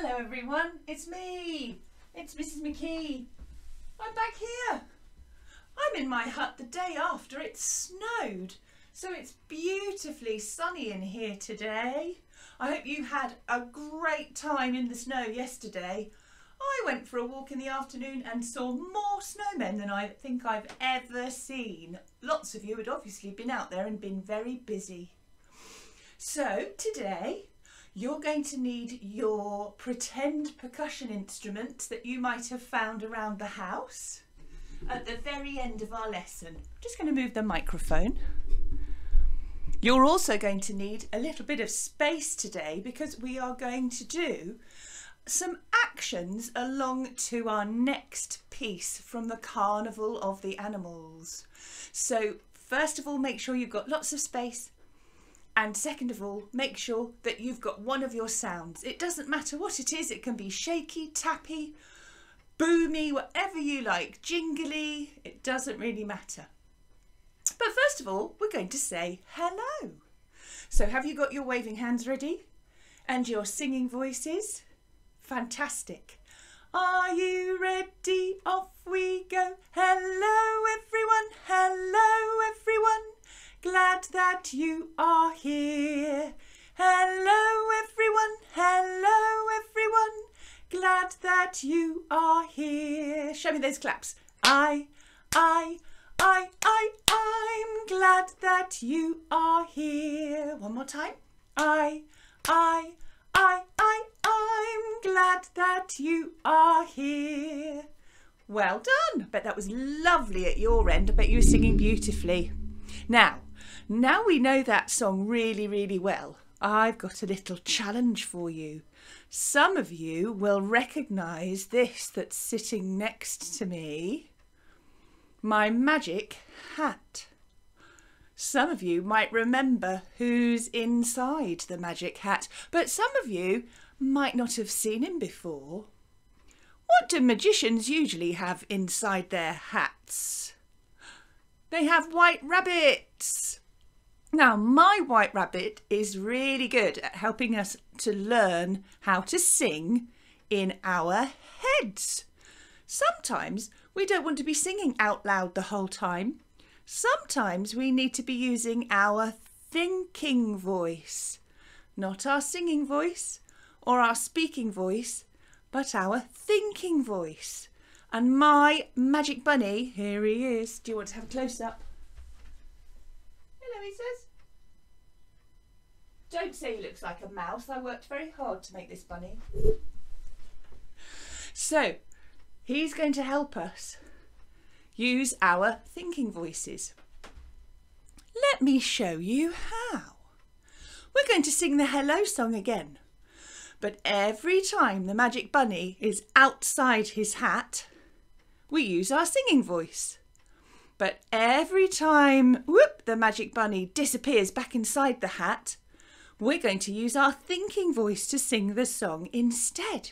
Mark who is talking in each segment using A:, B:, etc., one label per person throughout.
A: Hello everyone, it's me. It's Mrs McKee. I'm back here. I'm in my hut the day after it snowed, so it's beautifully sunny in here today. I hope you had a great time in the snow yesterday. I went for a walk in the afternoon and saw more snowmen than I think I've ever seen. Lots of you had obviously been out there and been very busy. So today you're going to need your pretend percussion instrument that you might have found around the house at the very end of our lesson. I'm just going to move the microphone. You're also going to need a little bit of space today because we are going to do some actions along to our next piece from the Carnival of the Animals. So first of all, make sure you've got lots of space. And second of all, make sure that you've got one of your sounds. It doesn't matter what it is. It can be shaky, tappy, boomy, whatever you like, jingly. It doesn't really matter. But first of all, we're going to say hello. So have you got your waving hands ready? And your singing voices? Fantastic. Are you ready? Off we go. Hello everyone, hello everyone. Glad that you are here. Hello everyone, hello everyone. Glad that you are here. Show me those claps. I, I, I, I, I'm glad that you are here. One more time. I, I, I, I, I'm glad that you are here. Well done. I Bet that was lovely at your end. I bet you were singing beautifully. Now, now we know that song really, really well. I've got a little challenge for you. Some of you will recognise this that's sitting next to me. My magic hat. Some of you might remember who's inside the magic hat, but some of you might not have seen him before. What do magicians usually have inside their hats? They have white rabbits. Now, my white rabbit is really good at helping us to learn how to sing in our heads. Sometimes we don't want to be singing out loud the whole time. Sometimes we need to be using our thinking voice, not our singing voice or our speaking voice, but our thinking voice. And my magic bunny, here he is. Do you want to have a close up? He says. Don't say he looks like a mouse. I worked very hard to make this bunny. So, he's going to help us use our thinking voices. Let me show you how. We're going to sing the hello song again. But every time the magic bunny is outside his hat, we use our singing voice. But every time, whoop, the magic bunny disappears back inside the hat, we're going to use our thinking voice to sing the song instead.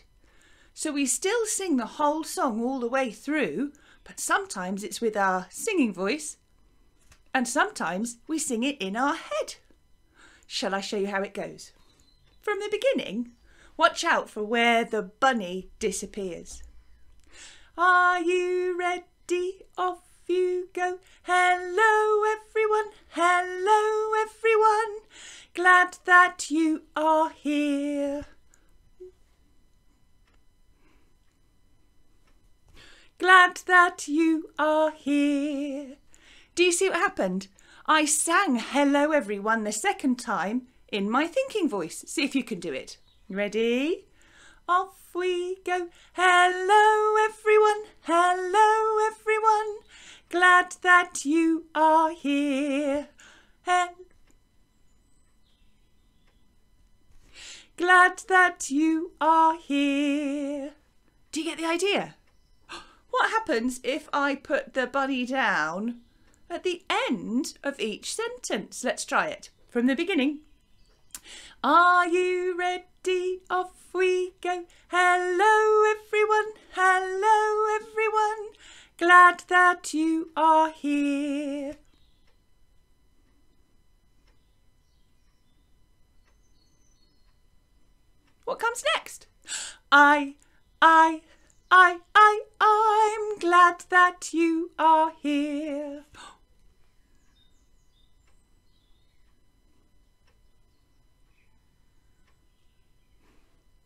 A: So we still sing the whole song all the way through, but sometimes it's with our singing voice and sometimes we sing it in our head. Shall I show you how it goes? From the beginning, watch out for where the bunny disappears. Are you ready? Off you go. Hello everyone, hello everyone. Glad that you are here. Glad that you are here. Do you see what happened? I sang hello everyone the second time in my thinking voice. See if you can do it. Ready? Off we go. Hello everyone. Hello everyone. Glad that you are here. And Glad that you are here. Do you get the idea? What happens if I put the bunny down at the end of each sentence? Let's try it from the beginning. Are you ready? Off we go. Hello, everyone. Hello, everyone. Glad that you are here. What comes next? I, I, I, I, I'm glad that you are here.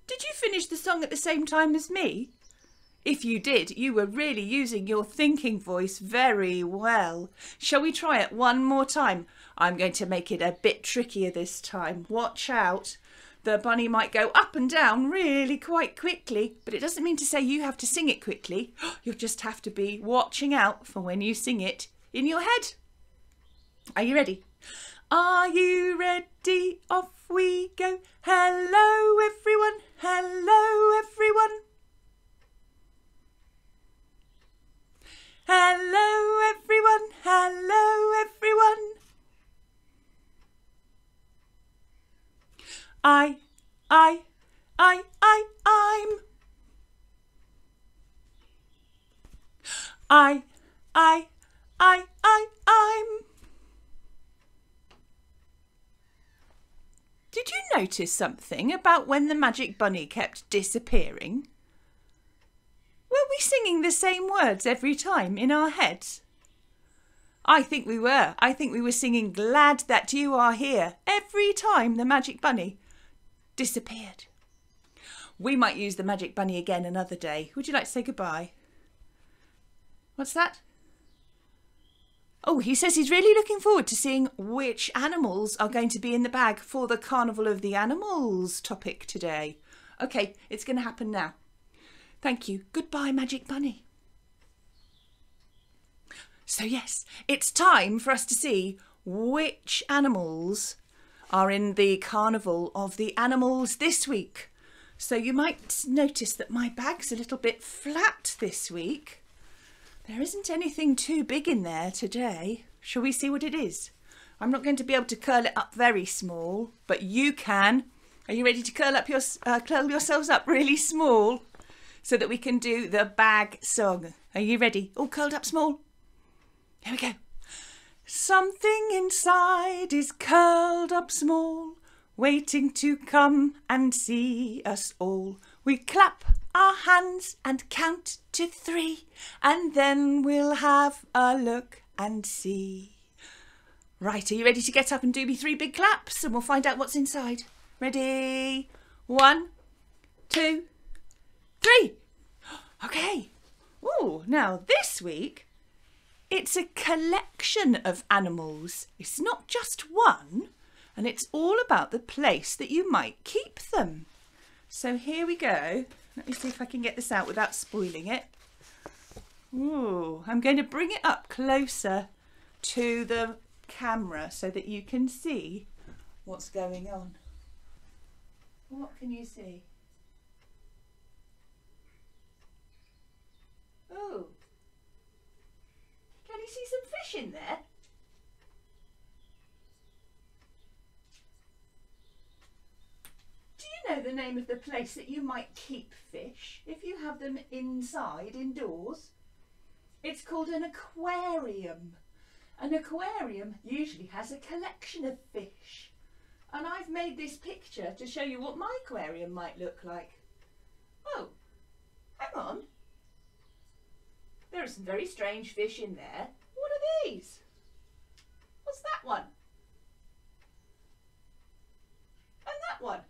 A: Did you finish the song at the same time as me? If you did, you were really using your thinking voice very well. Shall we try it one more time? I'm going to make it a bit trickier this time. Watch out. The bunny might go up and down really quite quickly, but it doesn't mean to say you have to sing it quickly. You'll just have to be watching out for when you sing it in your head. Are you ready? Are you ready? Off we go. Hello, everyone. Hello, everyone. Hello, everyone. Hello, everyone. I, I, I, I, I'm. I, I, I, I, I'm. Something about when the magic bunny kept disappearing? Were we singing the same words every time in our heads? I think we were. I think we were singing Glad That You Are Here every time the magic bunny disappeared. We might use the magic bunny again another day. Would you like to say goodbye? What's that? Oh, he says he's really looking forward to seeing which animals are going to be in the bag for the Carnival of the Animals topic today. Okay, it's going to happen now. Thank you. Goodbye, Magic Bunny. So, yes, it's time for us to see which animals are in the Carnival of the Animals this week. So, you might notice that my bag's a little bit flat this week. There isn't anything too big in there today. Shall we see what it is? I'm not going to be able to curl it up very small, but you can. Are you ready to curl up your uh, curl yourselves up really small so that we can do the bag song? Are you ready? All curled up small. Here we go. Something inside is curled up small, waiting to come and see us all. We clap our hands and count to three, and then we'll have a look and see. Right, are you ready to get up and do me three big claps? And we'll find out what's inside. Ready? One, two, three. Okay. Oh, now this week it's a collection of animals. It's not just one, and it's all about the place that you might keep them. So here we go. Let me see if I can get this out without spoiling it. Ooh, I'm going to bring it up closer to the camera so that you can see what's going on. What can you see? Oh, can you see some fish in there? Do you the name of the place that you might keep fish if you have them inside, indoors? It's called an aquarium. An aquarium usually has a collection of fish. And I've made this picture to show you what my aquarium might look like. Oh, hang on. There are some very strange fish in there. What are these? What's that one? And that one?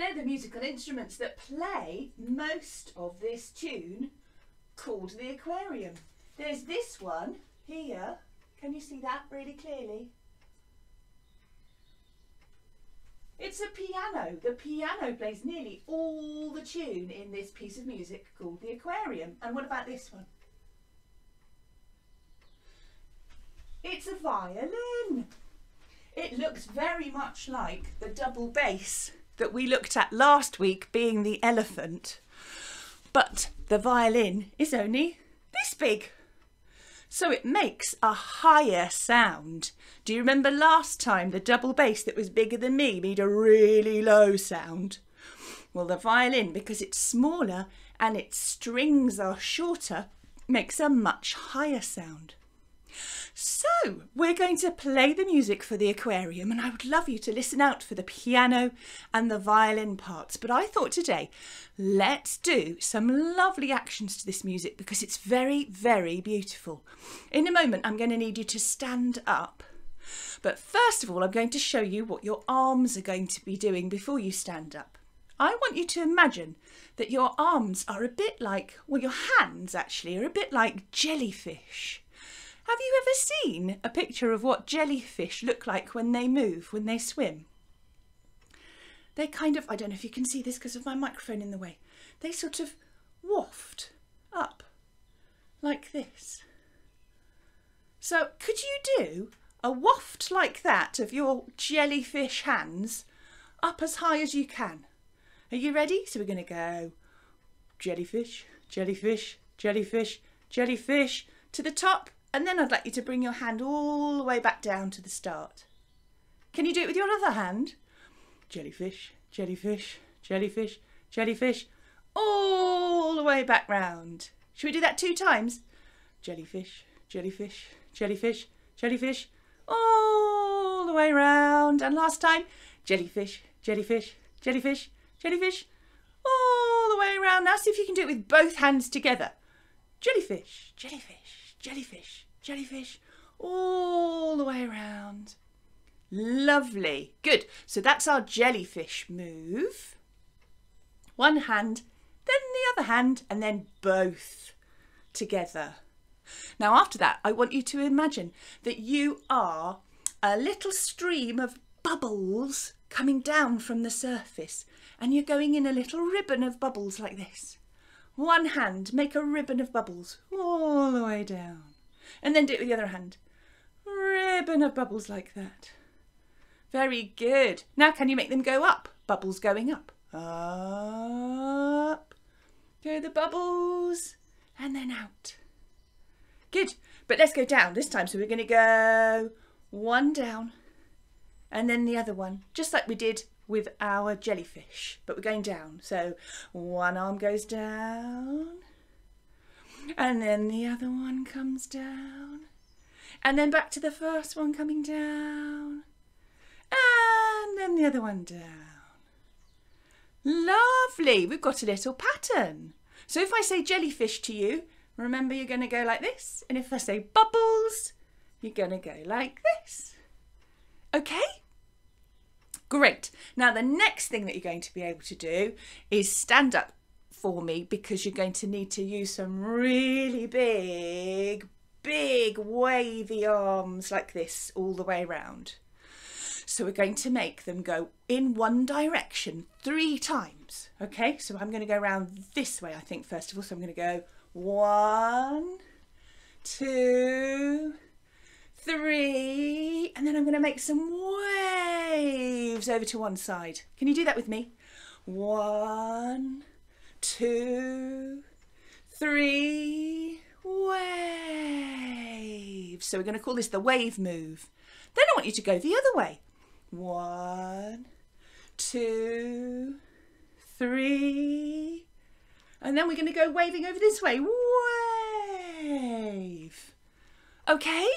A: They're the musical instruments that play most of this tune called the aquarium. There's this one here. Can you see that really clearly? It's a piano. The piano plays nearly all the tune in this piece of music called The Aquarium. And what about this one? It's a violin. It looks very much like the double bass that we looked at last week being the elephant. But the violin is only this big so it makes a higher sound. Do you remember last time the double bass that was bigger than me made a really low sound? Well, the violin, because it's smaller and its strings are shorter, makes a much higher sound. So, we're going to play the music for the aquarium, and I would love you to listen out for the piano and the violin parts. But I thought today, let's do some lovely actions to this music because it's very, very beautiful. In a moment, I'm going to need you to stand up. But first of all, I'm going to show you what your arms are going to be doing before you stand up. I want you to imagine that your arms are a bit like, well, your hands actually are a bit like jellyfish. Have you ever seen a picture of what jellyfish look like when they move, when they swim? They kind of, I don't know if you can see this because of my microphone in the way, they sort of waft up like this. So could you do a waft like that of your jellyfish hands up as high as you can? Are you ready? So we're going to go jellyfish, jellyfish, jellyfish, jellyfish to the top and then I'd like you to bring your hand all the way back down to the start. Can you do it with your other hand? Jellyfish, jellyfish, jellyfish, jellyfish, all the way back round. Should we do that two times? Jellyfish, jellyfish, jellyfish, jellyfish, all the way round. And last time, jellyfish, jellyfish, jellyfish, jellyfish, all the way around. Now see if you can do it with both hands together. Jellyfish, jellyfish, jellyfish, jellyfish, all the way around. Lovely. Good. So that's our jellyfish move. One hand, then the other hand, and then both together. Now, after that, I want you to imagine that you are a little stream of bubbles coming down from the surface, and you're going in a little ribbon of bubbles like this. One hand, make a ribbon of bubbles all the way down. And then do it with the other hand. Ribbon of bubbles like that. Very good. Now can you make them go up? Bubbles going up. Up. Go the bubbles. And then out. Good. But let's go down this time. So we're going to go one down and then the other one, just like we did with our jellyfish, but we're going down. So one arm goes down, and then the other one comes down, and then back to the first one coming down, and then the other one down. Lovely, we've got a little pattern. So if I say jellyfish to you, remember you're going to go like this, and if I say bubbles, you're going to go like this. Okay? Great. Now, the next thing that you're going to be able to do is stand up for me because you're going to need to use some really big, big wavy arms like this all the way around. So we're going to make them go in one direction three times. Okay, so I'm going to go around this way, I think, first of all. So I'm going to go one, two, three, and then I'm going to make some waves over to one side. Can you do that with me? One, two, three, waves. So we're going to call this the wave move. Then I want you to go the other way. One, two, three, and then we're going to go waving over this way. Wave. Okay?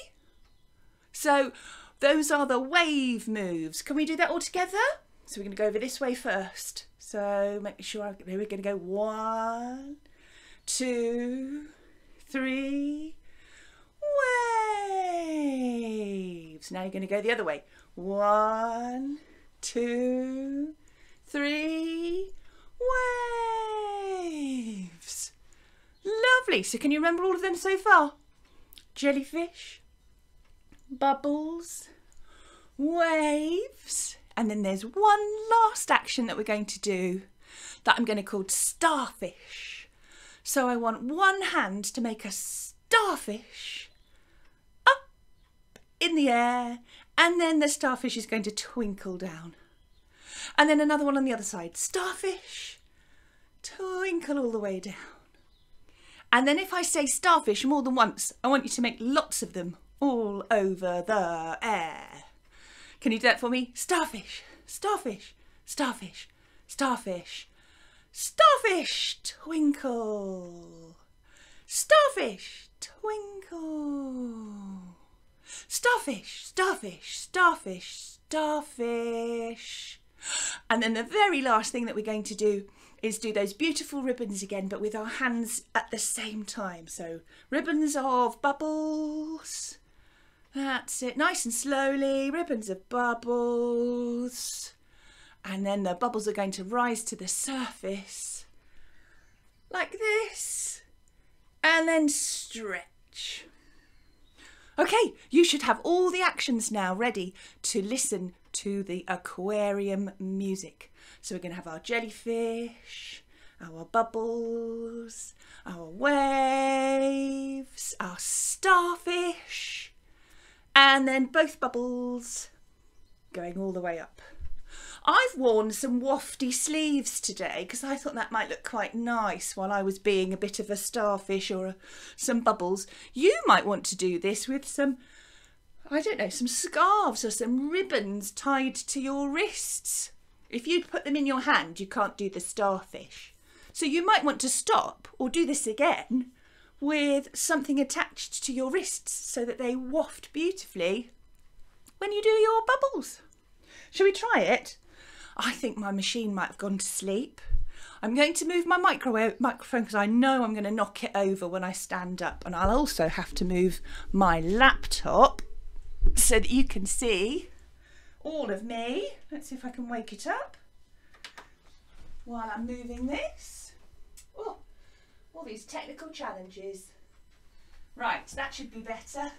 A: So those are the wave moves. Can we do that all together? So we're going to go over this way first. So make sure, I, we're going to go one, two, three, waves. Now you're going to go the other way. One, two, three, waves. Lovely. So can you remember all of them so far? Jellyfish, bubbles, waves, and then there's one last action that we're going to do that I'm going to call starfish. So I want one hand to make a starfish up in the air, and then the starfish is going to twinkle down. And then another one on the other side, starfish, twinkle all the way down. And then if I say starfish more than once, I want you to make lots of them all over the air. Can you do that for me? Starfish, starfish, starfish, starfish, starfish, twinkle, starfish, twinkle. Starfish, starfish, starfish, starfish. And then the very last thing that we're going to do is do those beautiful ribbons again, but with our hands at the same time. So ribbons of bubbles. That's it. Nice and slowly. Ribbons of bubbles. And then the bubbles are going to rise to the surface like this. And then stretch. Okay, you should have all the actions now ready to listen to the aquarium music. So we're going to have our jellyfish, our bubbles, our waves, our starfish, and then both bubbles going all the way up. I've worn some wafty sleeves today because I thought that might look quite nice while I was being a bit of a starfish or a, some bubbles. You might want to do this with some, I don't know, some scarves or some ribbons tied to your wrists. If you put them in your hand, you can't do the starfish. So you might want to stop or do this again with something attached to your wrists so that they waft beautifully when you do your bubbles. Shall we try it? I think my machine might have gone to sleep. I'm going to move my microwave microphone because I know I'm going to knock it over when I stand up, and I'll also have to move my laptop so that you can see all of me. Let's see if I can wake it up while I'm moving this. Oh, all these technical challenges. Right, that should be better.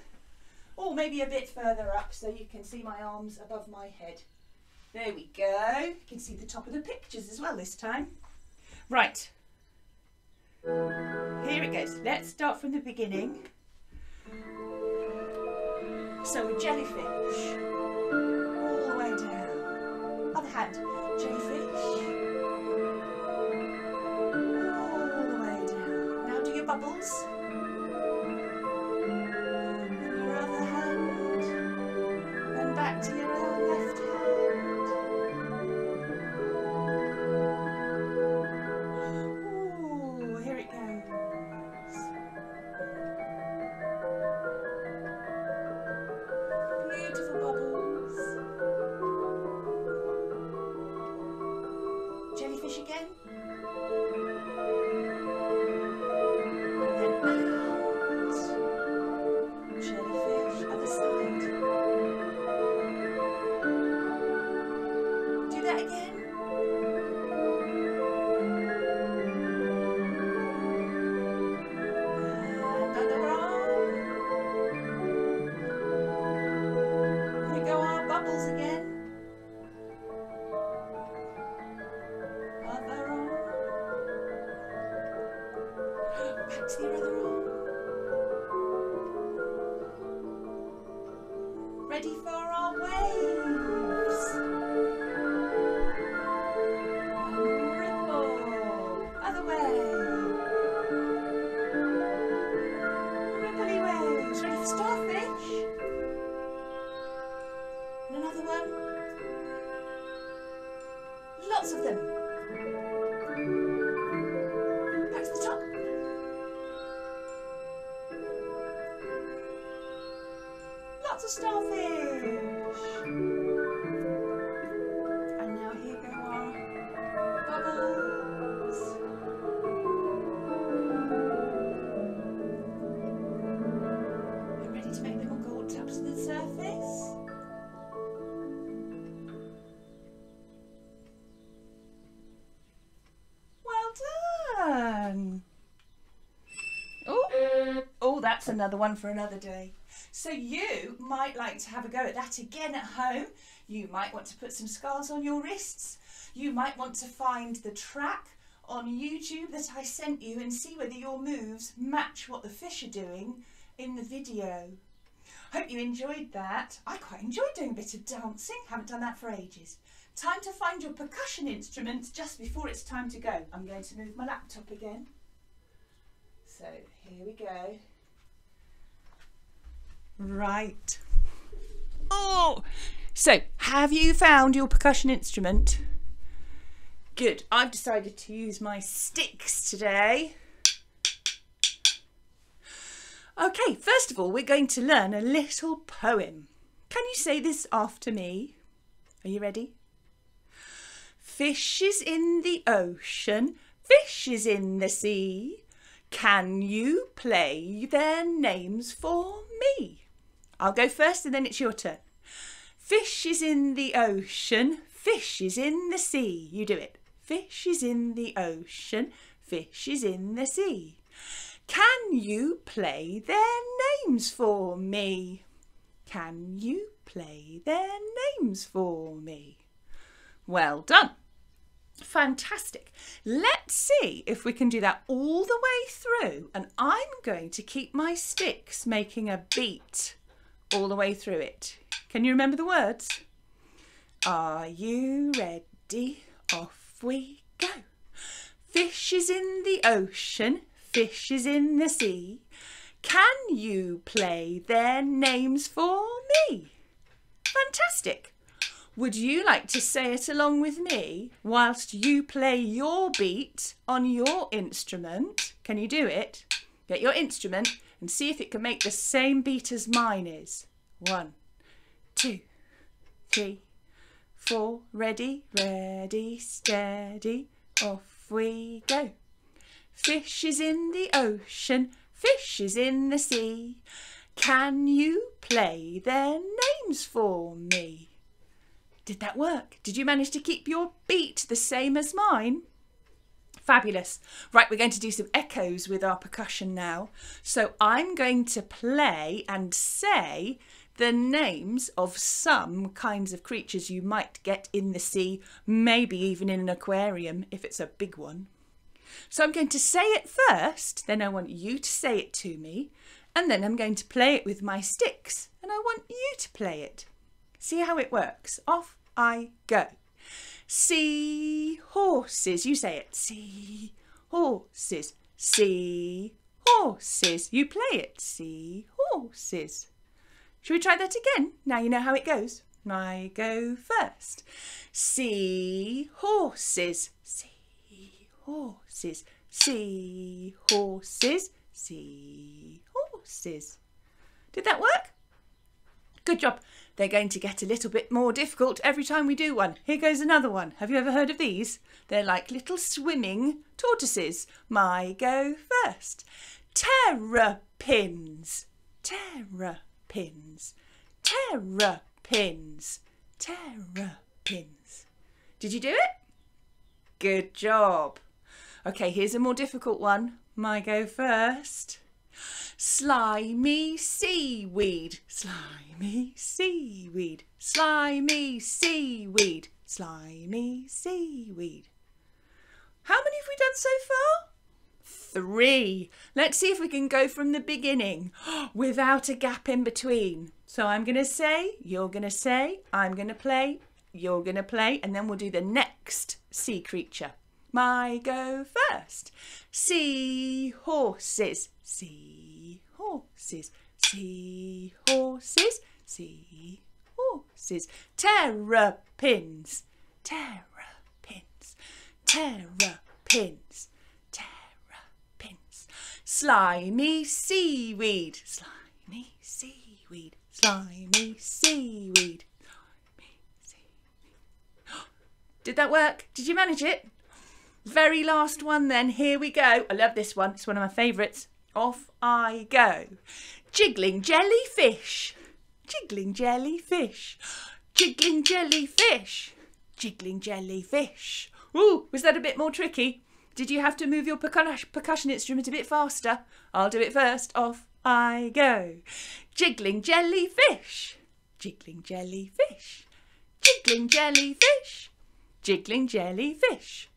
A: Or maybe a bit further up so you can see my arms above my head. There we go. You can see the top of the pictures as well this time. Right. Here it goes. Let's start from the beginning. So a jellyfish. All the way down. Other hand. Jellyfish. Your Lots of them. Back to the top. Lots of starfish. That's another one for another day. So you might like to have a go at that again at home. You might want to put some scars on your wrists. You might want to find the track on YouTube that I sent you and see whether your moves match what the fish are doing in the video. Hope you enjoyed that. I quite enjoyed doing a bit of dancing. Haven't done that for ages. Time to find your percussion instruments just before it's time to go. I'm going to move my laptop again. So here we go. Right. Oh, so have you found your percussion instrument? Good. I've decided to use my sticks today. Okay, first of all, we're going to learn a little poem. Can you say this after me? Are you ready? Fishes in the ocean, fishes in the sea. Can you play their names for me? I'll go first and then it's your turn. Fish is in the ocean, fish is in the sea. You do it. Fish is in the ocean, fish is in the sea. Can you play their names for me? Can you play their names for me? Well done. Fantastic. Let's see if we can do that all the way through. And I'm going to keep my sticks making a beat all the way through it. Can you remember the words? Are you ready? Off we go. Fishes in the ocean, fishes in the sea. Can you play their names for me? Fantastic. Would you like to say it along with me whilst you play your beat on your instrument? Can you do it? Get your instrument and see if it can make the same beat as mine is. One, two, three, four. Ready, ready, steady. Off we go. Fishes in the ocean, fishes in the sea. Can you play their names for me? Did that work? Did you manage to keep your beat the same as mine? Fabulous. Right, we're going to do some echoes with our percussion now. So I'm going to play and say the names of some kinds of creatures you might get in the sea, maybe even in an aquarium if it's a big one. So I'm going to say it first, then I want you to say it to me, and then I'm going to play it with my sticks, and I want you to play it. See how it works. Off I go. Sea horses. You say it. Sea horses. Sea horses. You play it. Sea horses. Should we try that again? Now you know how it goes. I go first. Sea horses. Sea horses. Sea horses. Sea horses. Did that work? Good job. They're going to get a little bit more difficult every time we do one. Here goes another one. Have you ever heard of these? They're like little swimming tortoises. My go first. Terrapins. Terrapins. Terrapins. Terrapins. Did you do it? Good job. Okay, here's a more difficult one. My go first. Slimy seaweed, slimy seaweed, slimy seaweed, slimy seaweed. How many have we done so far? Three. Let's see if we can go from the beginning without a gap in between. So I'm going to say, you're going to say, I'm going to play, you're going to play, and then we'll do the next sea creature. My go first. Sea horses, sea horses, sea horses, sea horses. Terrapins, terrapins, terrapins, terrapins. Slimy seaweed, slimy seaweed, slimy seaweed. Slimy seaweed. Did that work? Did you manage it? Very last one then. Here we go. I love this one. It's one of my favourites. Off I go. Jiggling jellyfish. Jiggling jellyfish. Jiggling jellyfish. Jiggling jellyfish. Ooh, was that a bit more tricky? Did you have to move your percussion instrument a bit faster? I'll do it first. Off I go. Jiggling jellyfish. Jiggling jellyfish. Jiggling jellyfish. Jiggling jellyfish.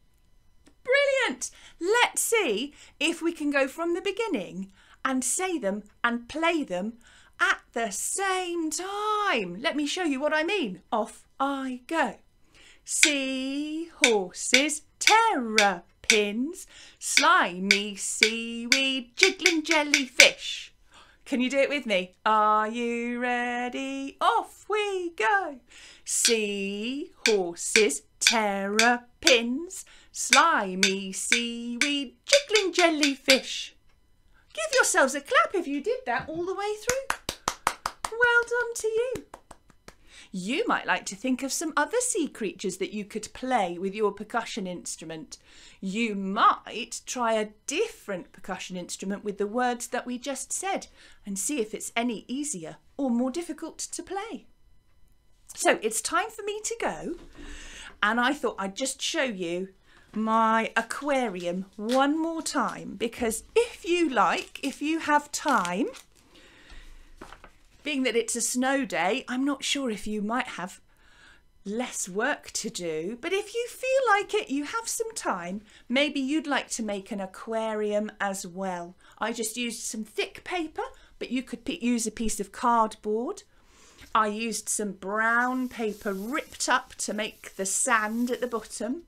A: Brilliant! Let's see if we can go from the beginning and say them and play them at the same time. Let me show you what I mean. Off I go. Sea horses, terrapins, slimy seaweed, jiggling jellyfish. Can you do it with me? Are you ready? Off we go. Sea horses, terrapins, slimy seaweed, jiggling jellyfish. Give yourselves a clap if you did that all the way through. Well done to you. You might like to think of some other sea creatures that you could play with your percussion instrument. You might try a different percussion instrument with the words that we just said and see if it's any easier or more difficult to play. So it's time for me to go, and I thought I'd just show you my aquarium one more time because if you like, if you have time, being that it's a snow day, I'm not sure if you might have less work to do, but if you feel like it, you have some time, maybe you'd like to make an aquarium as well. I just used some thick paper, but you could use a piece of cardboard. I used some brown paper ripped up to make the sand at the bottom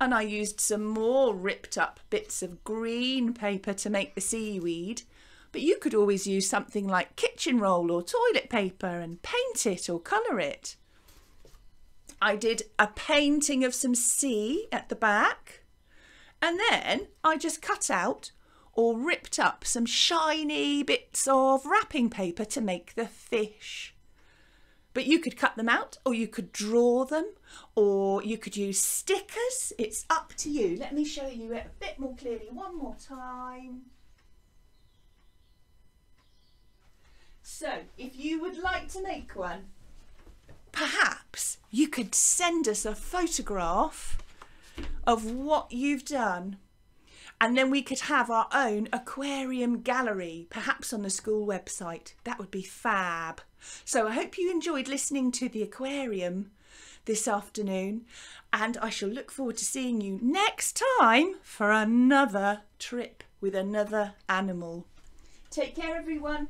A: and I used some more ripped up bits of green paper to make the seaweed. But you could always use something like kitchen roll or toilet paper and paint it or colour it. I did a painting of some sea at the back and then I just cut out or ripped up some shiny bits of wrapping paper to make the fish. But you could cut them out or you could draw them or you could use stickers. It's up to you. Let me show you it a bit more clearly one more time. So if you would like to make one, perhaps you could send us a photograph of what you've done and then we could have our own aquarium gallery, perhaps on the school website. That would be fab. So I hope you enjoyed listening to the aquarium this afternoon, and I shall look forward to seeing you next time for another trip with another animal. Take care, everyone.